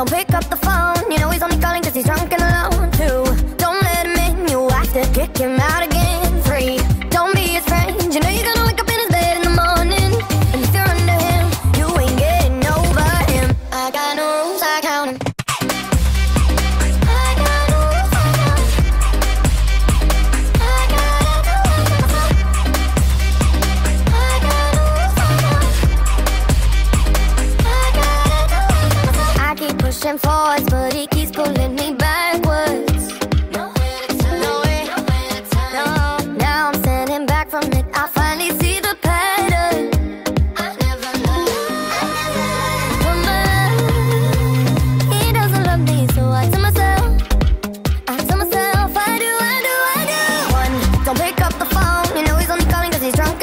Don't pick up the phone. You know he's only calling cause he's drunk and alone. pushing forwards, but he keeps pulling me backwards. Nowhere to turn, nowhere, nowhere to turn. No, now I'm standing back from it. I finally see the pattern. I never learned. Woman, he doesn't love me, so I tell myself, I tell myself, I do, I do, I do. One, don't pick up the phone. You know he's only calling cause he's drunk.